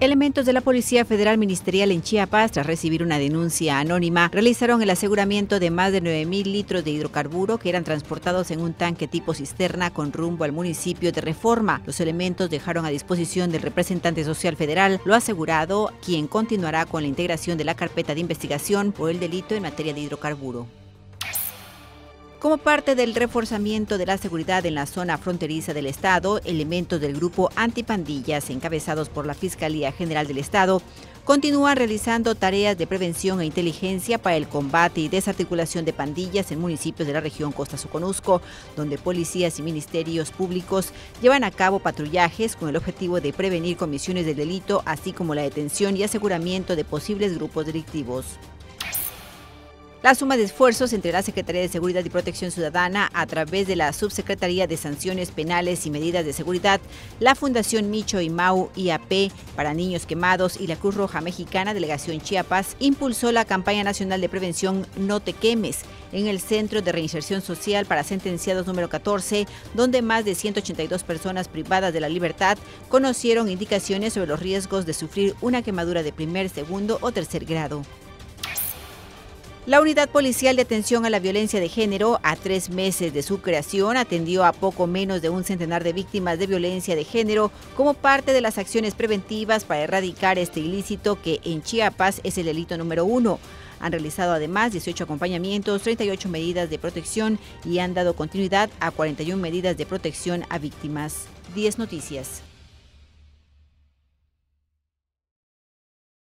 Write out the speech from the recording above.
Elementos de la Policía Federal Ministerial en Chiapas, tras recibir una denuncia anónima, realizaron el aseguramiento de más de 9.000 litros de hidrocarburo que eran transportados en un tanque tipo cisterna con rumbo al municipio de Reforma. Los elementos dejaron a disposición del representante social federal lo asegurado, quien continuará con la integración de la carpeta de investigación por el delito en materia de hidrocarburo. Como parte del reforzamiento de la seguridad en la zona fronteriza del Estado, elementos del grupo antipandillas encabezados por la Fiscalía General del Estado continúan realizando tareas de prevención e inteligencia para el combate y desarticulación de pandillas en municipios de la región Costa Soconusco, donde policías y ministerios públicos llevan a cabo patrullajes con el objetivo de prevenir comisiones de delito, así como la detención y aseguramiento de posibles grupos delictivos. La suma de esfuerzos entre la Secretaría de Seguridad y Protección Ciudadana a través de la Subsecretaría de Sanciones Penales y Medidas de Seguridad, la Fundación Micho y Mau IAP para Niños Quemados y la Cruz Roja Mexicana Delegación Chiapas impulsó la campaña nacional de prevención No te quemes en el Centro de Reinserción Social para Sentenciados número 14, donde más de 182 personas privadas de la libertad conocieron indicaciones sobre los riesgos de sufrir una quemadura de primer, segundo o tercer grado. La Unidad Policial de Atención a la Violencia de Género, a tres meses de su creación, atendió a poco menos de un centenar de víctimas de violencia de género como parte de las acciones preventivas para erradicar este ilícito que en Chiapas es el delito número uno. Han realizado además 18 acompañamientos, 38 medidas de protección y han dado continuidad a 41 medidas de protección a víctimas. 10 noticias.